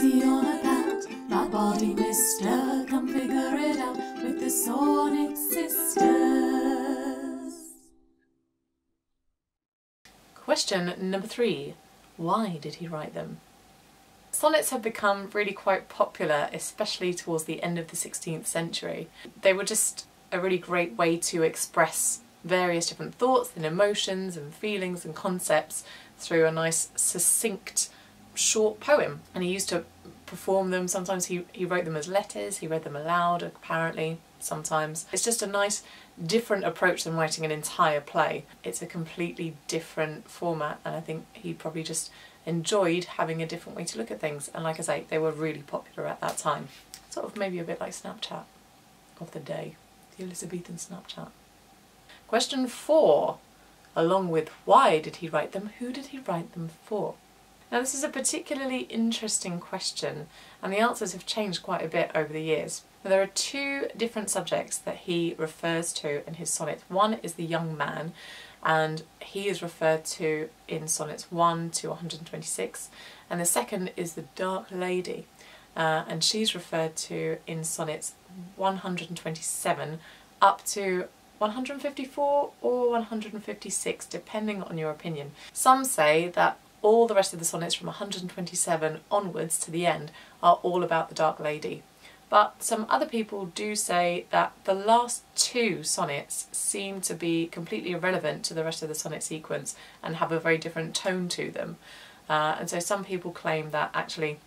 On about? My body mister, come figure it out with the Sonnet Sisters. Question number three. Why did he write them? Sonnets have become really quite popular, especially towards the end of the 16th century. They were just a really great way to express various different thoughts and emotions and feelings and concepts through a nice succinct short poem and he used to perform them. Sometimes he, he wrote them as letters he read them aloud apparently sometimes. It's just a nice different approach than writing an entire play. It's a completely different format and I think he probably just enjoyed having a different way to look at things. And like I say they were really popular at that time. Sort of maybe a bit like Snapchat of the day the Elizabethan Snapchat. Question four. Along with why did he write them who did he write them for now this is a particularly interesting question and the answers have changed quite a bit over the years. There are two different subjects that he refers to in his sonnets. One is the young man and he is referred to in sonnets 1 to 126 and the second is the dark lady uh, and she's referred to in sonnets 127 up to 154 or 156 depending on your opinion. Some say that all the rest of the sonnets from 127 onwards to the end are all about the Dark Lady. But some other people do say that the last two sonnets seem to be completely irrelevant to the rest of the sonnet sequence and have a very different tone to them. Uh, and so some people claim that actually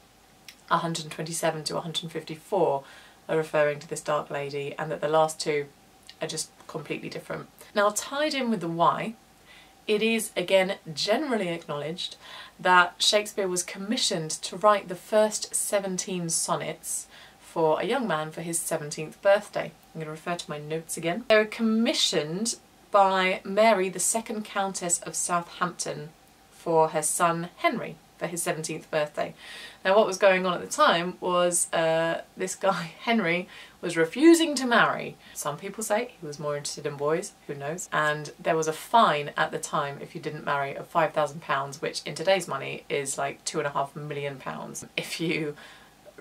127 to 154 are referring to this Dark Lady and that the last two are just completely different. Now tied in with the why, it is again generally acknowledged that Shakespeare was commissioned to write the first 17 sonnets for a young man for his 17th birthday. I'm going to refer to my notes again. They were commissioned by Mary, the second Countess of Southampton, for her son Henry for his 17th birthday. Now what was going on at the time was uh, this guy, Henry, was refusing to marry. Some people say he was more interested in boys, who knows. And there was a fine at the time if you didn't marry of £5,000, which in today's money is like two and a half million pounds. If you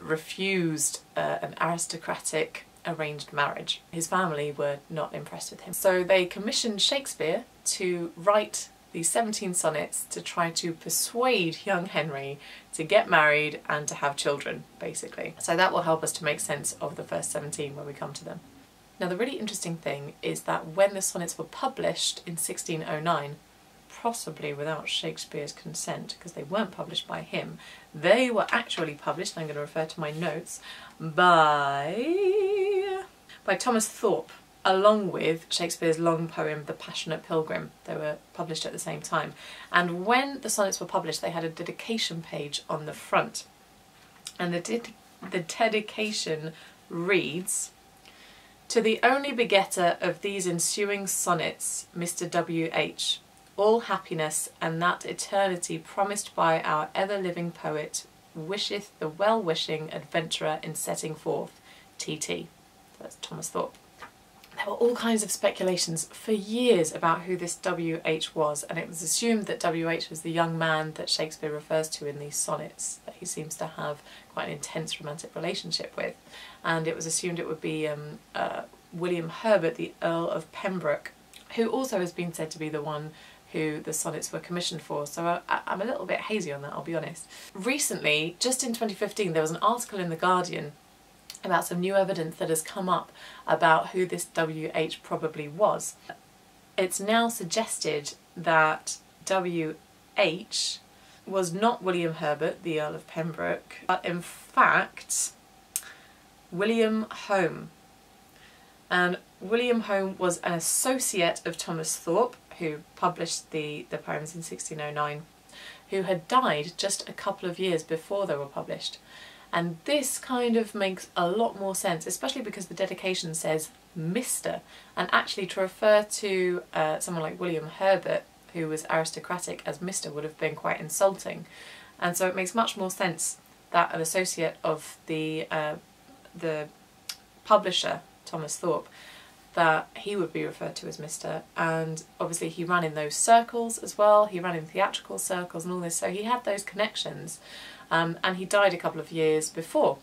refused uh, an aristocratic arranged marriage. His family were not impressed with him. So they commissioned Shakespeare to write these 17 sonnets to try to persuade young Henry to get married and to have children, basically. So that will help us to make sense of the first 17 when we come to them. Now the really interesting thing is that when the sonnets were published in 1609, possibly without Shakespeare's consent because they weren't published by him, they were actually published, I'm going to refer to my notes, by, by Thomas Thorpe along with Shakespeare's long poem The Passionate Pilgrim. They were published at the same time. And when the sonnets were published they had a dedication page on the front. And the, ded the dedication reads, To the only begetter of these ensuing sonnets, Mr. W.H., all happiness and that eternity promised by our ever-living poet wisheth the well-wishing adventurer in setting forth, T.T. That's Thomas Thorpe there were all kinds of speculations for years about who this W.H. was and it was assumed that W.H. was the young man that Shakespeare refers to in these sonnets that he seems to have quite an intense romantic relationship with and it was assumed it would be um, uh, William Herbert, the Earl of Pembroke, who also has been said to be the one who the sonnets were commissioned for, so I, am a little bit hazy on that, I'll be honest. Recently, just in 2015, there was an article in The Guardian about some new evidence that has come up about who this WH probably was. It's now suggested that WH was not William Herbert, the Earl of Pembroke, but in fact William Holme. And William Holme was an associate of Thomas Thorpe, who published the, the poems in 1609, who had died just a couple of years before they were published. And this kind of makes a lot more sense, especially because the dedication says Mr. And actually to refer to uh, someone like William Herbert, who was aristocratic, as Mr. would have been quite insulting. And so it makes much more sense that an associate of the, uh, the publisher, Thomas Thorpe, that he would be referred to as Mr. And obviously, he ran in those circles as well, he ran in theatrical circles and all this, so he had those connections. Um, and he died a couple of years before,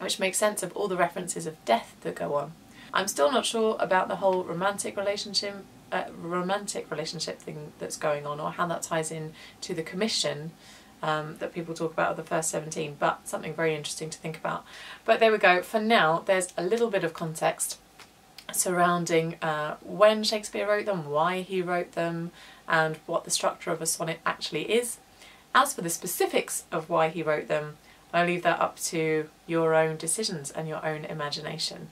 which makes sense of all the references of death that go on. I'm still not sure about the whole romantic relationship uh, romantic relationship thing that's going on or how that ties in to the commission um, that people talk about of the first 17 but something very interesting to think about but there we go for now there's a little bit of context surrounding uh, when Shakespeare wrote them, why he wrote them, and what the structure of a sonnet actually is. As for the specifics of why he wrote them, I leave that up to your own decisions and your own imagination.